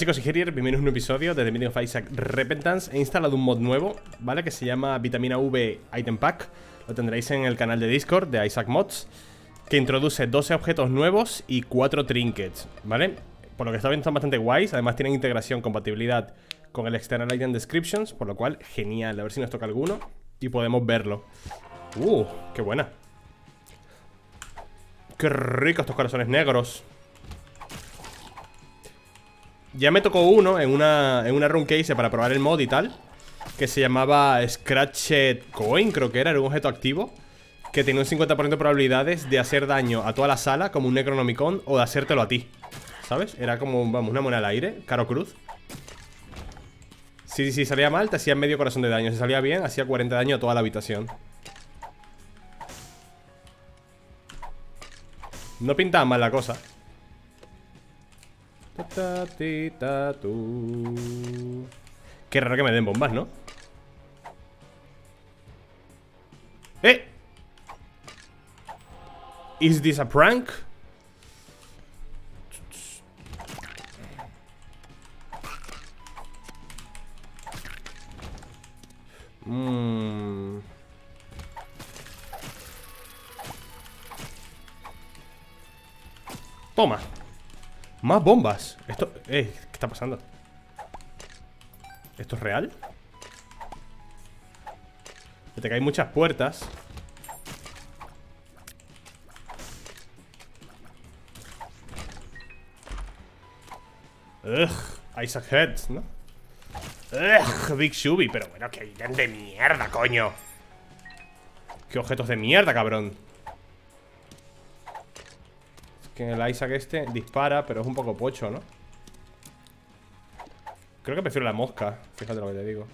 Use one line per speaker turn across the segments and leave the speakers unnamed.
chicos, soy Gerier, bienvenidos a un episodio de The Meeting of Isaac Repentance. He instalado un mod nuevo, ¿vale? Que se llama Vitamina V Item Pack. Lo tendréis en el canal de Discord de Isaac Mods Que introduce 12 objetos nuevos y 4 trinkets, ¿vale? Por lo que está viendo están bastante guays. Además tienen integración, compatibilidad con el External Item Descriptions Por lo cual, genial, a ver si nos toca alguno Y podemos verlo. Uh, qué buena. Qué rico estos corazones negros ya me tocó uno en una, en una run que hice para probar el mod y tal Que se llamaba Scratched Coin, creo que era, era un objeto activo Que tenía un 50% de probabilidades de hacer daño a toda la sala Como un Necronomicon o de hacértelo a ti ¿Sabes? Era como, vamos, una moneda al aire, caro cruz. Si, si salía mal, te hacía medio corazón de daño. Si salía bien, hacía 40 de daño a toda la habitación. No pintaba mal la cosa Qué raro que me den bombas, ¿no? ¡Eh! ¿Is this a prank? Más bombas Esto... Eh, ¿qué está pasando? ¿Esto es real? Te caen muchas puertas Ugh, Isaac Heads, ¿no? Ugh, Big Shubi Pero bueno, que de mierda, coño Qué objetos de mierda, cabrón que el Isaac este dispara, pero es un poco pocho, ¿no? Creo que prefiero la mosca, fíjate lo que te digo.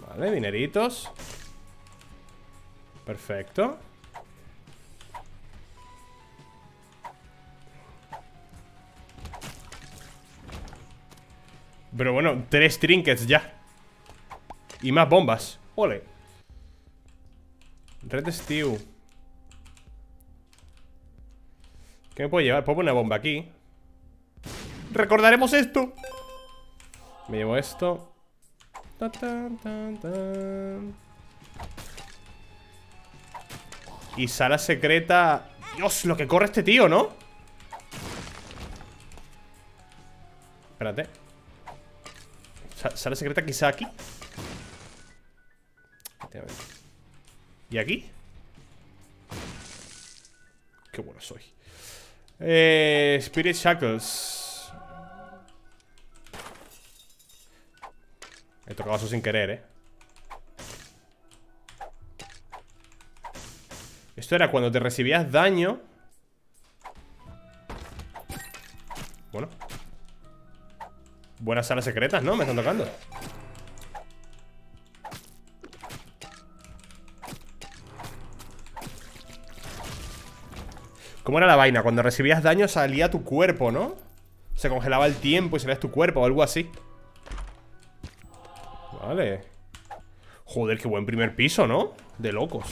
Vale, dineritos. Perfecto. Pero bueno, tres trinkets ya. Y más bombas. Ole. Red Stew ¿Qué me puedo llevar? Puedo poner una bomba aquí. Recordaremos esto. Me llevo esto. Y sala secreta. Dios, lo que corre este tío, ¿no? Espérate. Sala secreta quizá aquí ¿Y aquí? Qué bueno soy. Eh, Spirit Shackles. He tocado eso sin querer, eh. Esto era cuando te recibías daño. Bueno. Buenas salas secretas, ¿no? Me están tocando ¿Cómo era la vaina? Cuando recibías daño salía tu cuerpo, ¿no? Se congelaba el tiempo y salías tu cuerpo o algo así Vale Joder, qué buen primer piso, ¿no? De locos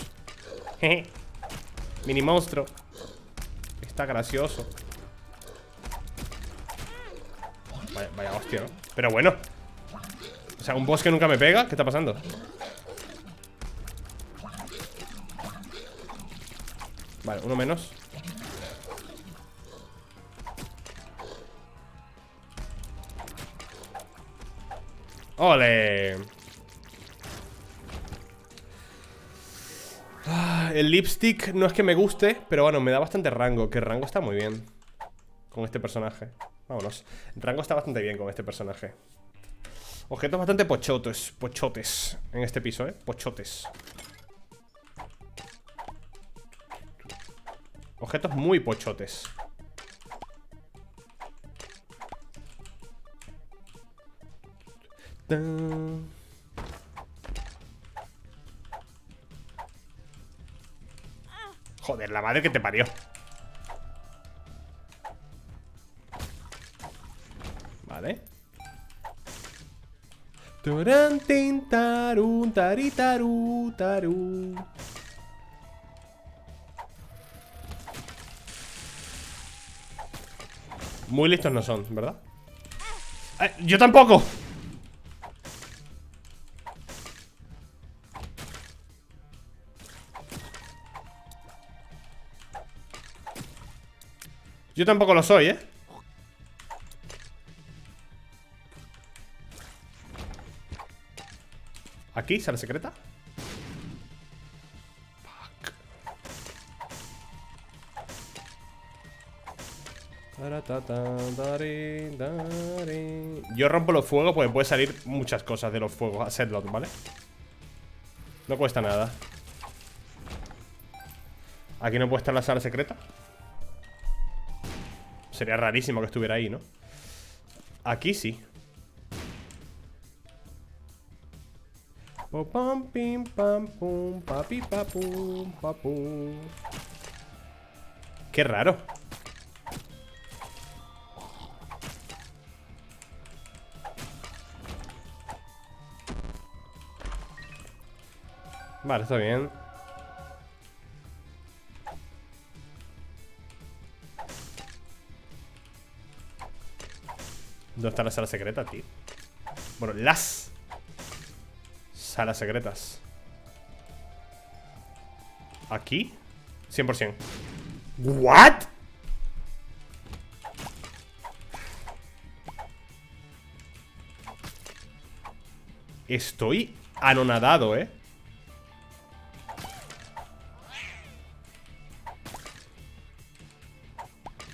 Mini monstruo Está gracioso vaya, vaya hostia, ¿no? Pero bueno O sea, un boss que nunca me pega ¿Qué está pasando? Vale, uno menos ¡Ole! Ah, el lipstick no es que me guste Pero bueno, me da bastante rango Que rango está muy bien Con este personaje. Vámonos. Rango está bastante bien con este personaje. Objetos bastante pochotes Pochotes En este piso, ¿eh? Pochotes. Objetos muy pochotes Joder, la madre que te parió. Vale. Tarantin, taritaru, taru. Muy listos no son, ¿verdad? Eh, ¡Yo tampoco! Yo tampoco lo soy, ¿eh? ¿Aquí? ¿Sala secreta? Yo rompo los fuegos porque puede salir muchas cosas de los fuegos a Setlot, ¿vale? No cuesta nada Aquí no puede estar la sala secreta Sería rarísimo que estuviera ahí, ¿no? Aquí sí pam, pim, pam, pum, papi, papum, papum. Qué raro Vale, está bien ¿Dónde está la sala secreta, tío? Bueno, las Salas secretas ¿Aquí? 100% ¿What? Estoy anonadado, ¿eh?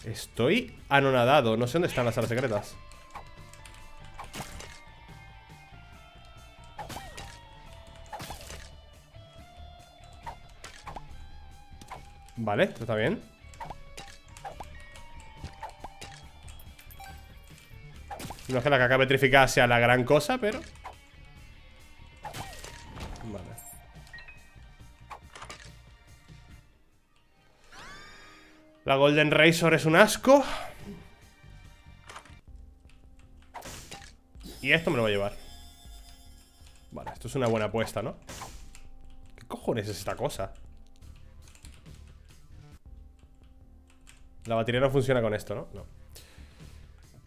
Estoy anonadado No sé dónde están las salas secretas Vale, esto está bien No es que la caca petrificada sea la gran cosa, pero... Vale La Golden Razor es un asco Y esto me lo voy a llevar Vale, esto es una buena apuesta, ¿no? ¿Qué cojones es esta cosa? La batería no funciona con esto, ¿no? No.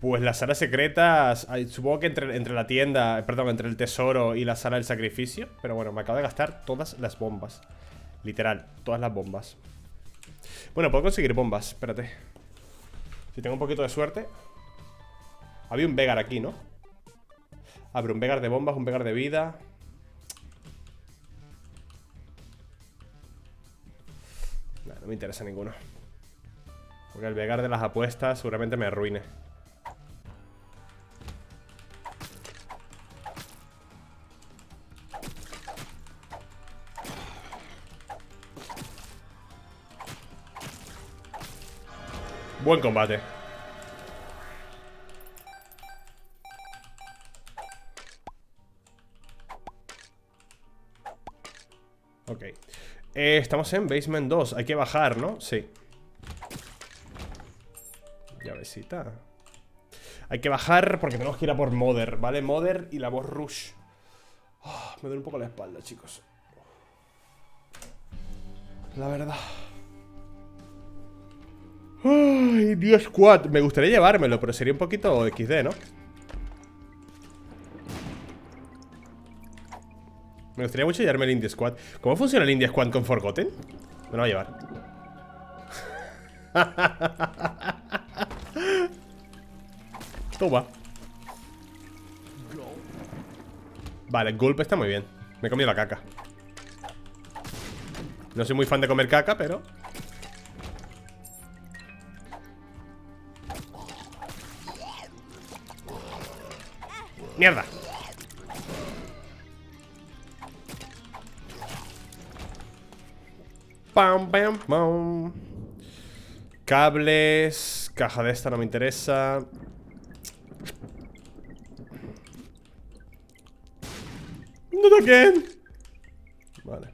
Pues las salas secretas Supongo que entre, entre la tienda Perdón, entre el tesoro y la sala del sacrificio Pero bueno, me acabo de gastar todas las bombas. Literal, todas las bombas. Bueno, puedo conseguir bombas Espérate. Si tengo un poquito de suerte. Había un Vegar aquí, ¿no? Abre un Vegar de bombas, un Vegar de vida. No me interesa ninguno porque el Vegar de las apuestas seguramente me arruine. Buen combate. Ok. Eh, estamos en Basement 2. Hay que bajar, ¿no? Sí. Hay que bajar porque tenemos que ir a por Mother, ¿vale? Mother y la voz Rush. Ah, me duele un poco la espalda, chicos. La verdad. Ay, Dios Squad. Me gustaría llevármelo, pero sería un poquito XD, ¿no? Me gustaría mucho llevarme el India Squad. ¿Cómo funciona el India Squad con Forgotten? Me lo voy a llevar. Vale, golpe está muy bien. Me he comido la caca. No soy muy fan de comer caca, pero... ¡Mierda! Pam, pam, pam. Cables. Caja de esta no me interesa. Again. Vale.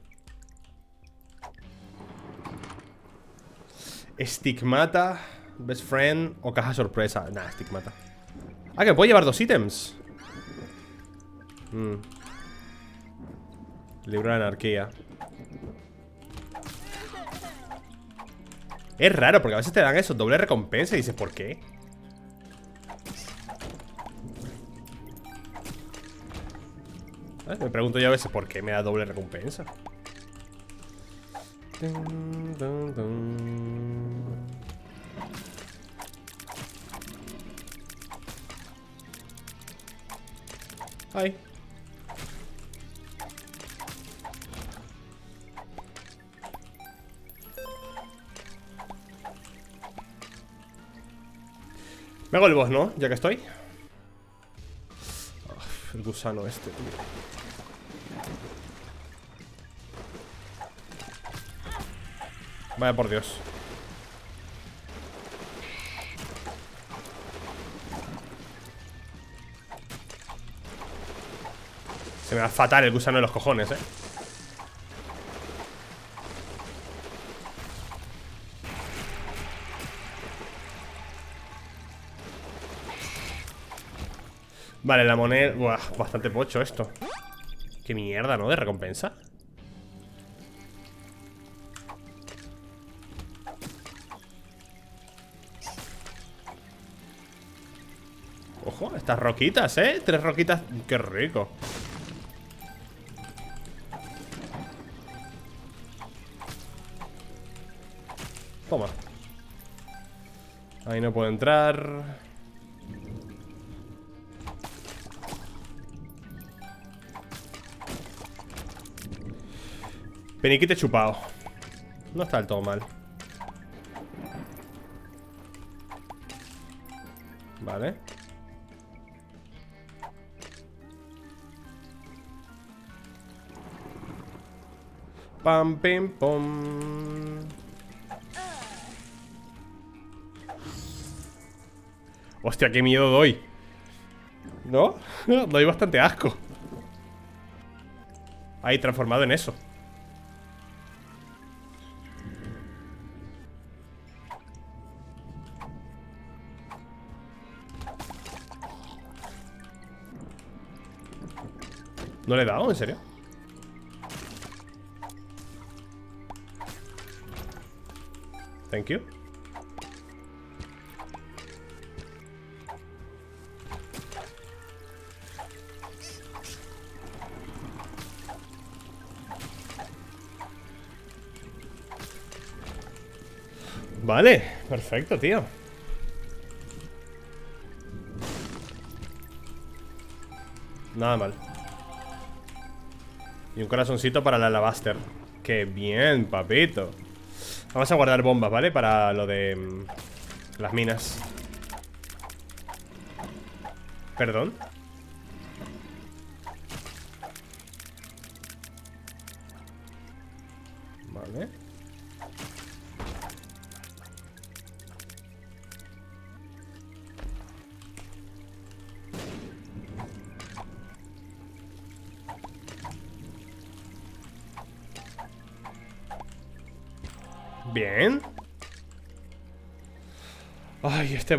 Estigmata, Best Friend o caja sorpresa. Nah, estigmata. Ah, que puedo llevar dos ítems. Mm. Libro de anarquía. Es raro porque a veces te dan eso, doble recompensa y dices, ¿por qué? ¿Eh? Me pregunto yo a veces por qué me da doble recompensa. Ay. Me hago el boss, ¿no? Ya que estoy El gusano este, tío. Vaya por Dios. Se me va fatal el gusano de los cojones, eh Vale, la moneda... Buah, bastante pocho esto. Qué mierda, ¿no? De recompensa. Ojo, estas roquitas, ¿eh? Tres roquitas Qué rico. Toma. Ahí no puedo entrar Peniquite chupado. No está del todo mal. Vale. Pam, pim, pom Hostia, qué miedo doy. ¿No? doy bastante asco. Ahí, transformado en eso ¿No le he dado? ¿En serio? Thank you Vale, perfecto, tío Nada mal y un corazoncito para la alabaster ¡Qué bien, papito! Vamos a guardar bombas, ¿vale? Para lo de... Mm, las minas ¿Perdón? Este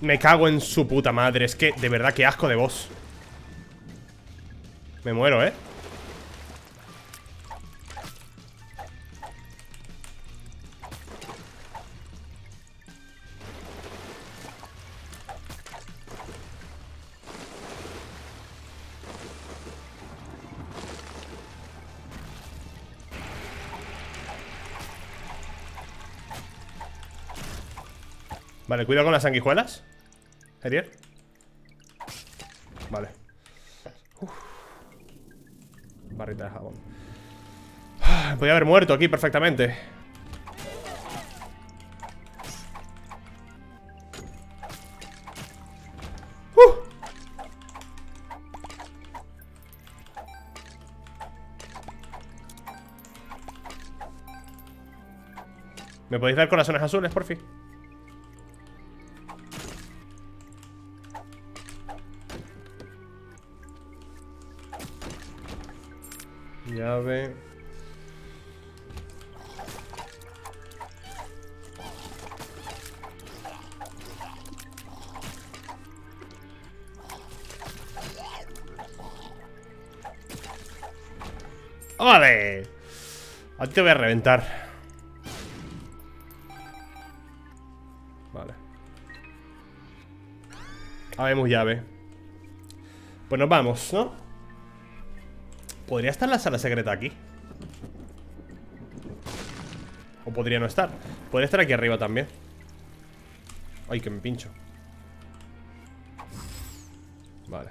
Me cago en su puta madre Es que, de verdad, qué asco de boss Me muero, ¿eh? Vale, cuidado con las sanguijuelas. Gerier Vale. Barrita de jabón. Podría haber muerto aquí perfectamente. ¿Me podéis dar corazones azules, por fin? Llave. ¡Vale! A ti te voy a reventar Vale Habemos llave Pues nos vamos, ¿no? Podría estar la sala secreta aquí O podría no estar Podría estar aquí arriba también. Ay, que me pincho. Vale.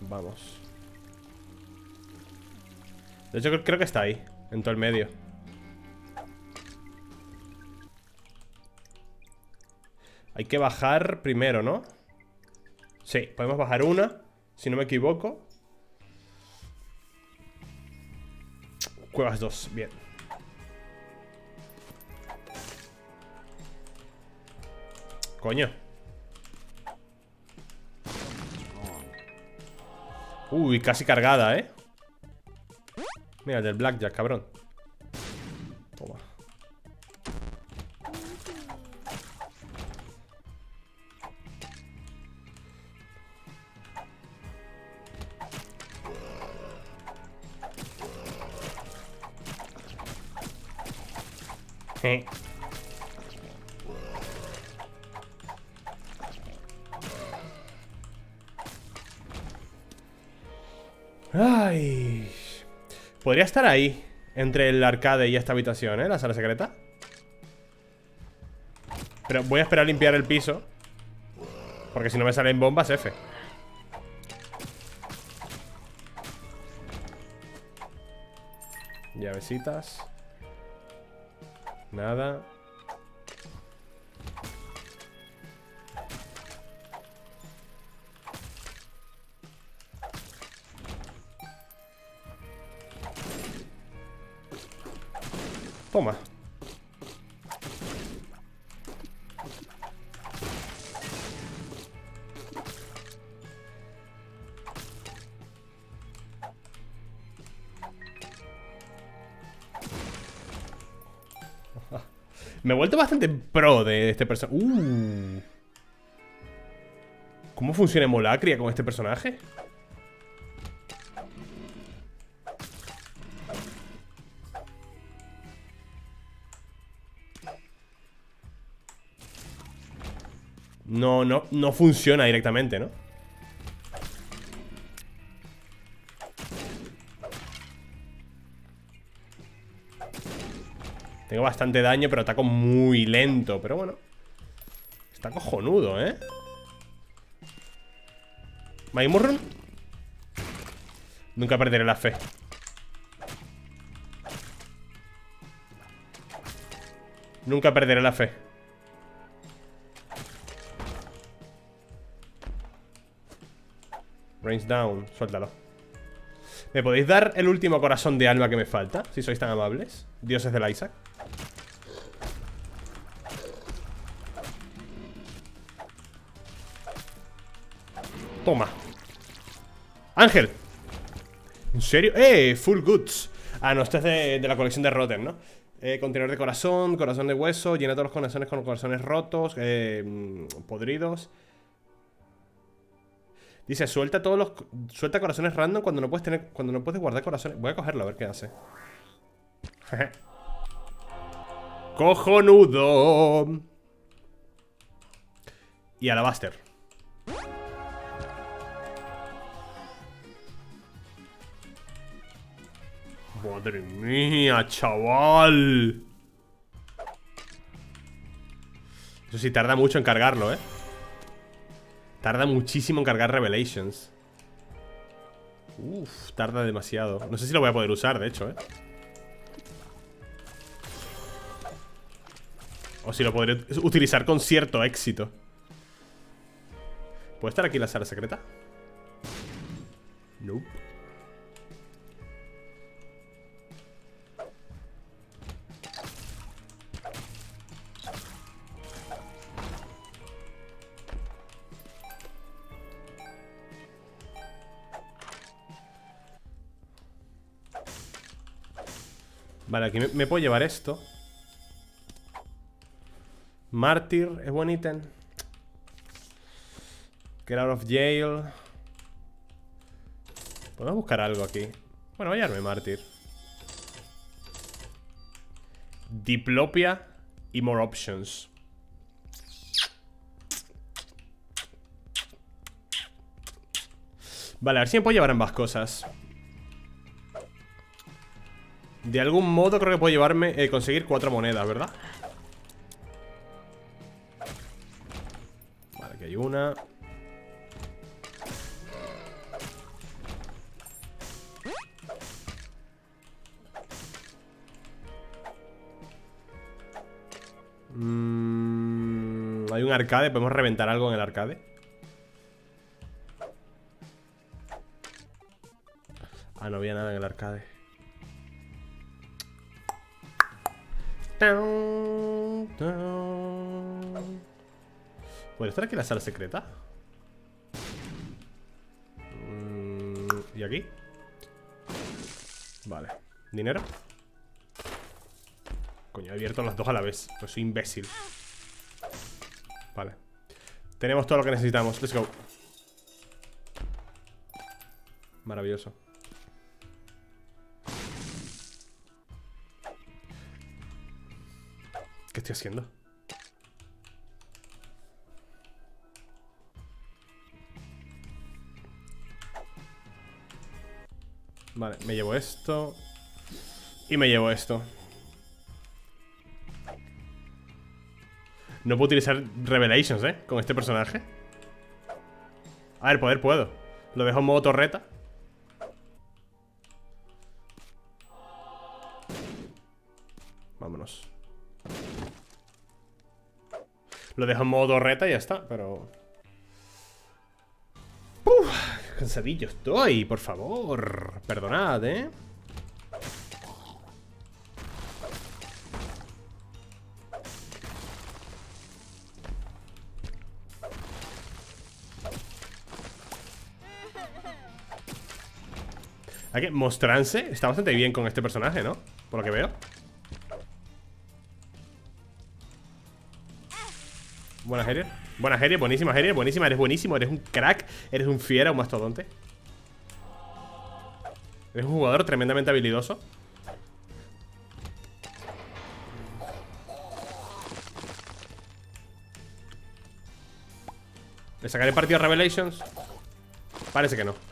Vamos. De hecho creo que está ahí En todo el medio. Hay que bajar primero, ¿no? Sí, podemos bajar una Si no me equivoco Cuevas dos, bien. Coño. Uy, casi cargada, ¿eh? Mira, el del blackjack, cabrón Ay. Podría estar ahí Entre el arcade y esta habitación, ¿eh? La sala secreta Pero voy a esperar a limpiar el piso Porque si no me salen bombas, F Llavecitas Nada Toma Me he vuelto bastante pro de este personaje. Uh. ¿Cómo funciona Molacria con este personaje? No, no, no funciona directamente, ¿no? Tengo bastante daño, pero ataco muy lento Pero bueno Está cojonudo, ¿eh? ¿Maimurrun? Nunca perderé la fe Nunca perderé la fe Range down, suéltalo ¿Me podéis dar el último corazón de alma que me falta? Si sois tan amables Dioses del Isaac Toma Ángel ¿En serio? ¡Eh! Full goods Ah, no, este es de, la colección de Rotten, ¿no? Eh, contenedor de corazón, corazón de hueso Llena todos los corazones con corazones rotos eh, Podridos Dice, suelta todos los... Suelta corazones random cuando no puedes tener... Cuando no puedes guardar corazones Voy a cogerlo a ver qué hace ¡Cojonudo! Y Alabaster Madre mía, chaval Eso sí, tarda mucho en cargarlo, ¿eh? Tarda muchísimo en cargar Revelations Uf, tarda demasiado No sé si lo voy a poder usar, de hecho, ¿eh? O si lo podré utilizar con cierto éxito ¿Puede estar aquí la sala secreta? Nope Vale, aquí me, puedo llevar esto. Mártir es buen ítem. Get out of jail. Podemos buscar algo aquí. Bueno, voy a llevarme Mártir. Diplopia y more options. Vale, a ver si me puedo llevar ambas cosas De algún modo creo que puedo llevarme eh, Conseguir cuatro monedas, ¿verdad? Vale, aquí hay una Mm, hay un arcade, podemos reventar algo en el arcade. Ah, no había nada en el arcade. ¿Puede estar aquí la sala secreta? Mm, ¿Y aquí? Vale. ¿Dinero? Coño, he abierto las dos a la vez Pues soy imbécil Vale Tenemos todo lo que necesitamos, let's go Maravilloso estoy haciendo? Vale, me llevo esto. Y me llevo esto. No puedo utilizar Revelations, ¿eh? Con este personaje. A ver, poder puedo. Lo dejo en modo torreta Lo dejo en modo torreta y ya está, pero... Cansadillo estoy, por favor Perdonad, ¿eh? Hay que mostrarse está bastante bien con este personaje, ¿no? Por lo que veo Buena Herier Buena Herier, buenísima Herier, buenísima, eres buenísimo Eres un crack, eres un fiera, un mastodonte. Eres un jugador tremendamente habilidoso. ¿Le sacaré partido a Revelations? Parece que no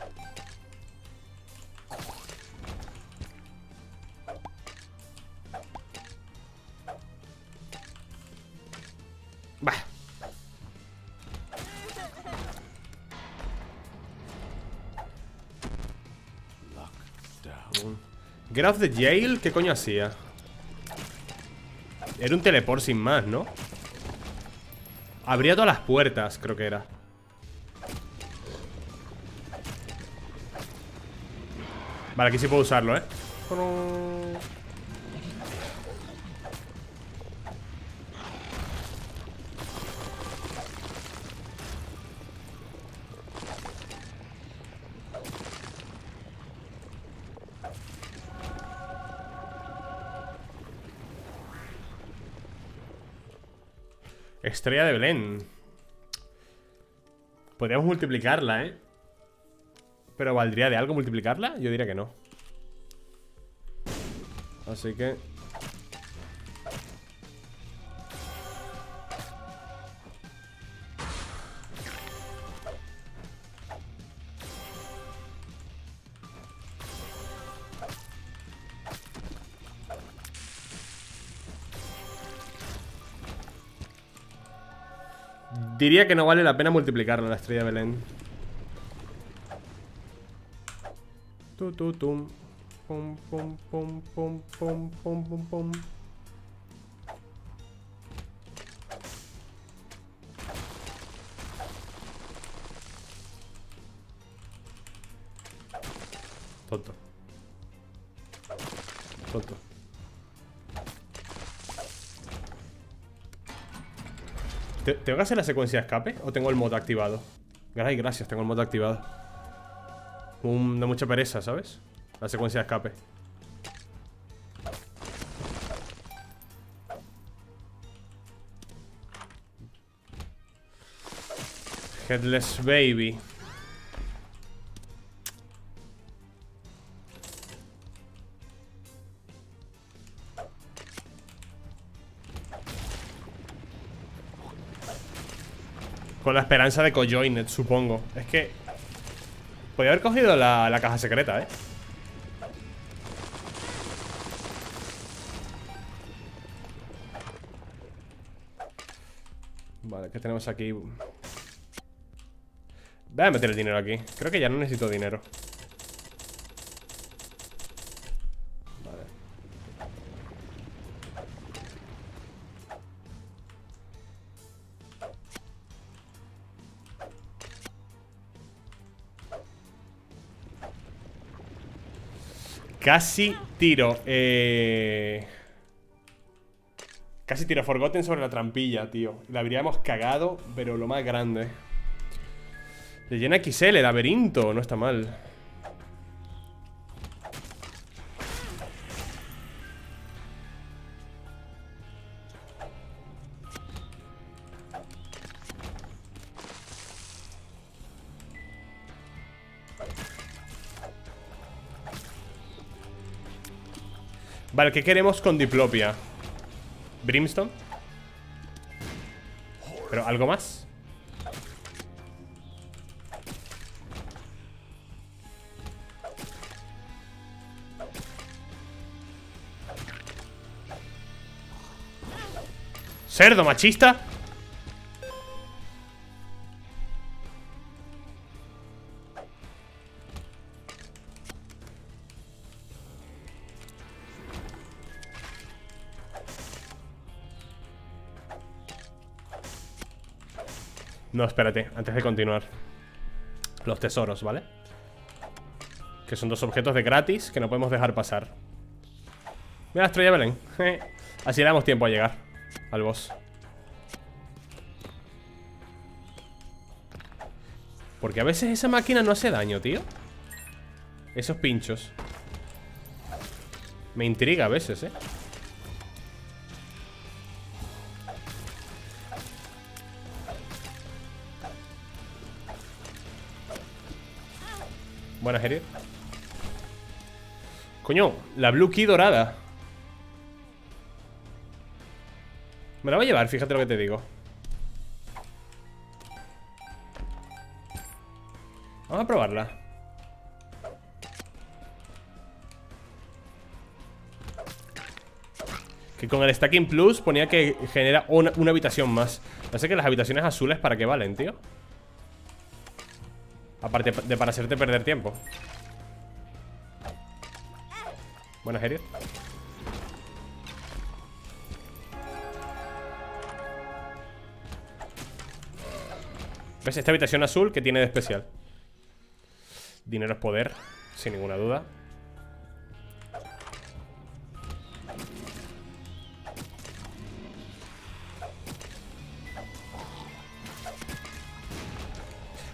Get de jail, ¿qué coño hacía? Era un teleport sin más, ¿no? Abría todas las puertas, creo que era Vale, aquí sí puedo usarlo, ¿eh? Estrella de Belén Podríamos multiplicarla, ¿eh? Pero ¿valdría de algo multiplicarla? Yo diría que no Así que Diría que no vale la pena multiplicarla la estrella de Belén. Tu, tu, tum. Pum, pum, pum, pum, pum, pum, pum, pum. ¿Tengo que hacer la secuencia de escape? ¿O tengo el modo activado? Ay, gracias, tengo el modo activado Un, mucha pereza, ¿sabes? La secuencia de escape Headless Baby Con la esperanza de cojoinet, supongo Es que... Podría haber cogido la, la caja secreta, ¿eh? Vale, ¿qué tenemos aquí? Voy a meter el dinero aquí Creo que ya no necesito dinero Casi tiro Eh... Casi tiro Forgotten sobre la trampilla, tío. La habríamos cagado, pero lo más grande. Leyena XL, laberinto No está mal Vale, ¿qué queremos con Diplopia? Brimstone Pero algo más Cerdo machista No, espérate, antes de continuar. Los tesoros, ¿vale? Que son dos objetos de gratis Que no podemos dejar pasar. Mira la estrella Belén. Así le damos tiempo a llegar Al boss. Porque a veces esa máquina no hace daño, tío. Esos pinchos. Me intriga a veces, eh Coño, la Blue Key dorada. Me la voy a llevar, fíjate lo que te digo. Vamos a probarla. Que con el Stacking Plus ponía que genera una, habitación más. No sé que las habitaciones azules para qué valen, tío Aparte de para hacerte perder tiempo. Buena, Harriet ¿Ves? Esta habitación azul que tiene de especial. Dinero es poder Sin ninguna duda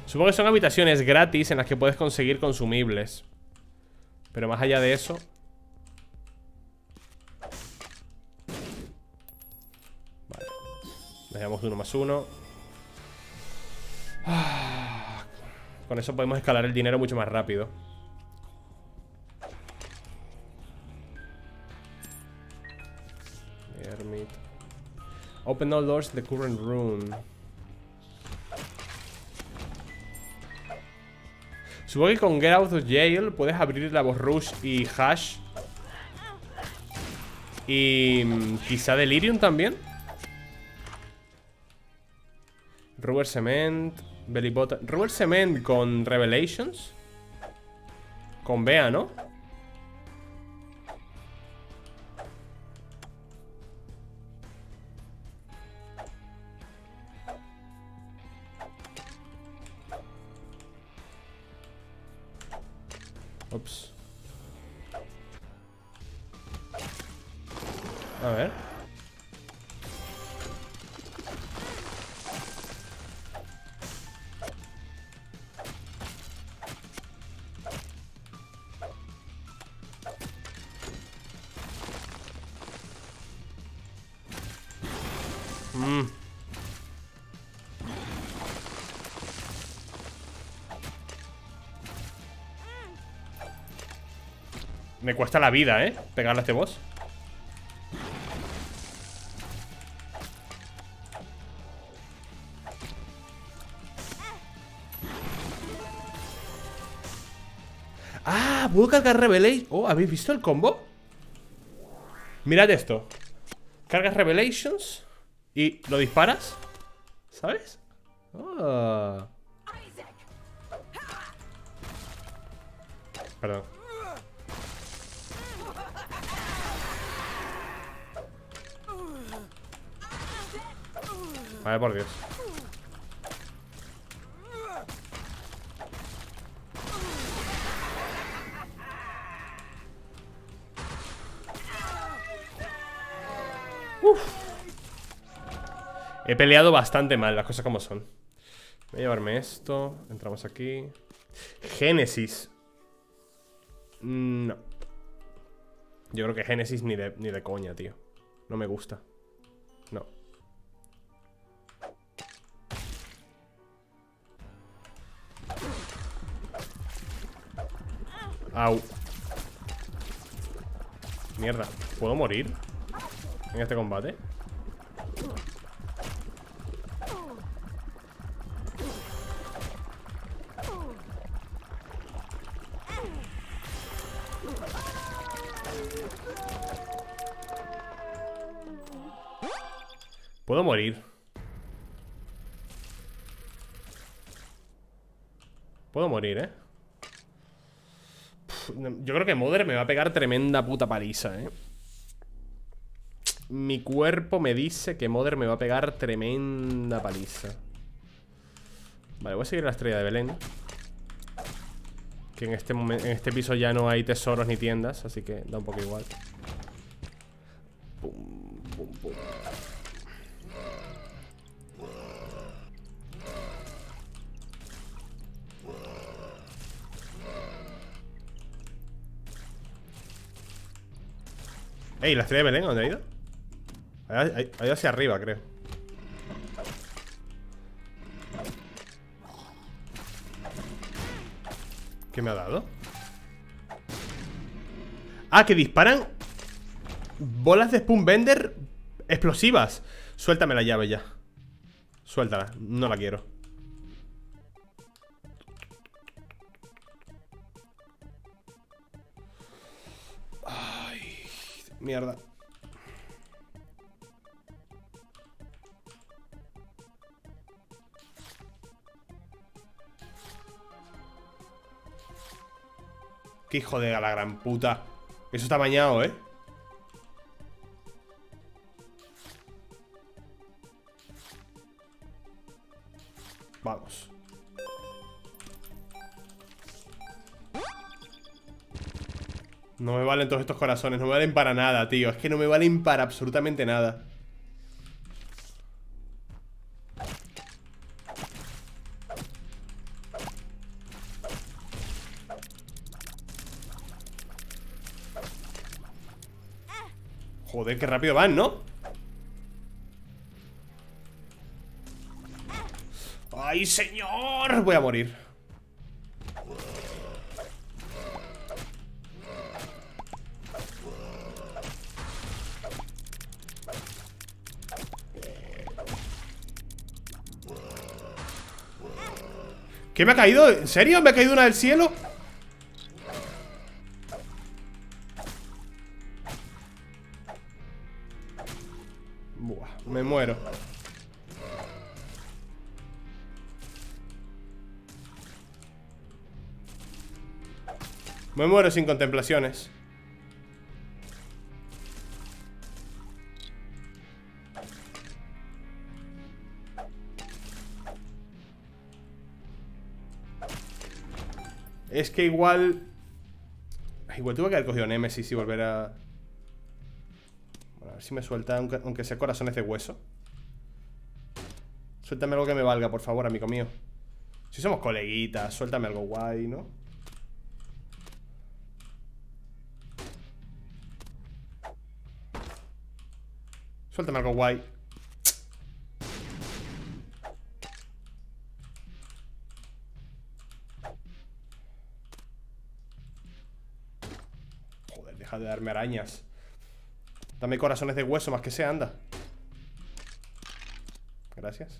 Supongo que son habitaciones gratis en las que puedes conseguir consumibles. Pero más allá de eso Vale. Dejamos uno más uno. Ah. Con eso podemos escalar el dinero mucho más rápido. Open all doors in the current room Supongo que con Get Out of Jail puedes abrir la voz Rush y Hash. Y mm, quizá Delirium también. Rubber Cement, Belly Button. Rubber Cement con Revelations. Con Bea, ¿no? A ver. Mmm. Me cuesta la vida, ¿eh? Pegarle a este boss ¿Puedo cargar Revelation? Oh, ¿habéis visto el combo? Mirad esto Cargas Revelations Y lo disparas ¿Sabes? Oh. Perdón Vale, por Dios He peleado bastante mal, las cosas como son. Voy a llevarme esto Entramos aquí. Génesis. No. Yo creo que Génesis ni de, ni de coña, tío. No me gusta. No. Au. Mierda, ¿puedo morir? En este combate Puedo morir Puedo morir, ¿eh? yo creo que Mother me va a pegar tremenda puta paliza, ¿eh? Mi cuerpo me dice que Mother me va a pegar tremenda paliza. Vale, voy a seguir la estrella de Belén. Que en este, en este piso ya no hay tesoros ni tiendas Así que da un poco igual. Pum, pum, pum. Ey, ¿la estrella de Belén dónde ha ido? Ha ido hacia arriba, creo ¿Qué me ha dado? Ah, que disparan Bolas de Spoon Bender Explosivas Suéltame la llave ya Suéltala, no la quiero Mierda. Qué hijo de la gran puta. Eso está bañado, ¿eh? Vamos. No me valen todos estos corazones, no me valen para nada, tío Es que no me valen para absolutamente nada Joder, qué rápido van, ¿no? ¡Ay, señor! Voy a morir ¿Qué me ha caído? ¿En serio? ¿Me ha caído una del cielo? Me muero sin contemplaciones Es que igual... Igual tuve que haber cogido Nemesis y volver a... Bueno, a ver si me suelta, aunque, sea corazones de hueso. Suéltame algo que me valga, por favor, amigo mío. Si somos coleguitas, suéltame algo guay, ¿no? Suéltame algo guay. de darme arañas Dame corazones de hueso más que sea, anda Gracias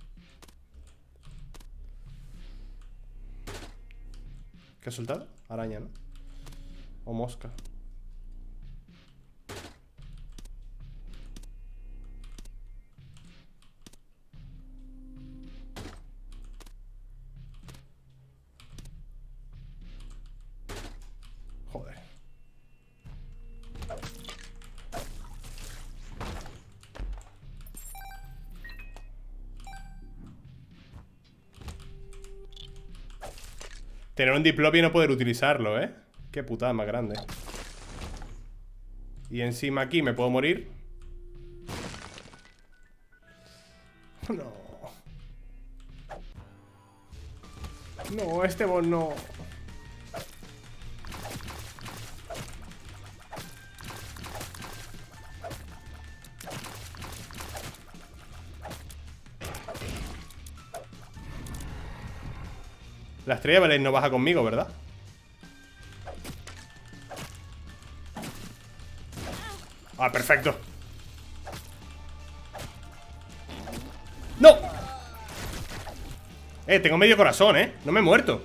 ¿Qué has soltado? Araña, ¿no? O mosca. Tener un diplopio y no poder utilizarlo, ¿eh? Qué putada más grande. Y encima aquí me puedo morir No. No, este boss no La estrella vale no baja conmigo, ¿verdad? Ah, perfecto ¡No! Eh, tengo medio corazón, ¿eh? No me he muerto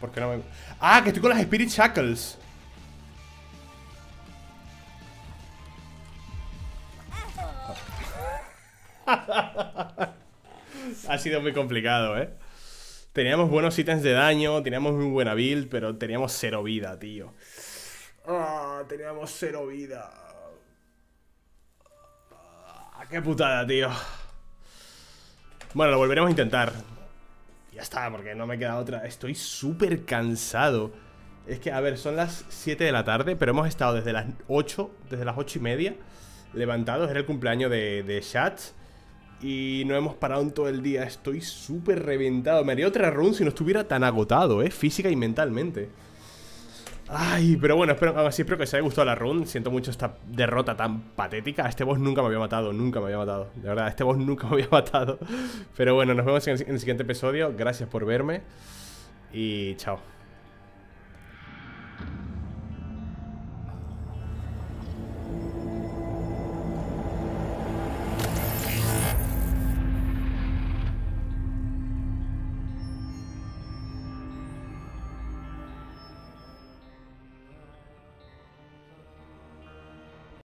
¿Por qué no me...? Ah, que estoy con las Spirit Shackles Ha sido muy complicado, ¿eh? Teníamos buenos ítems de daño, teníamos muy buena build, pero teníamos cero vida, tío. Ah, teníamos cero vida. Ah, qué putada, tío. Bueno, lo volveremos a intentar. Ya está, porque no me queda otra. Estoy súper cansado. Es que, a ver, son las 7 de la tarde, pero hemos estado desde las 8, desde las 8 y media, levantados. Era el cumpleaños de, de y no hemos parado en todo el día. Estoy súper reventado. Me haría otra run si no estuviera tan agotado, ¿eh? Física y mentalmente. Ay, pero bueno, espero, así espero que os haya gustado la run. Siento mucho esta derrota tan patética. Este boss nunca me había matado, nunca me había matado. De verdad, este boss nunca me había matado. Pero bueno, nos vemos en el siguiente episodio. Gracias por verme. Y chao.